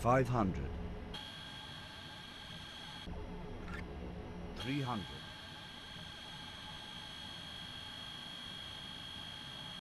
500 300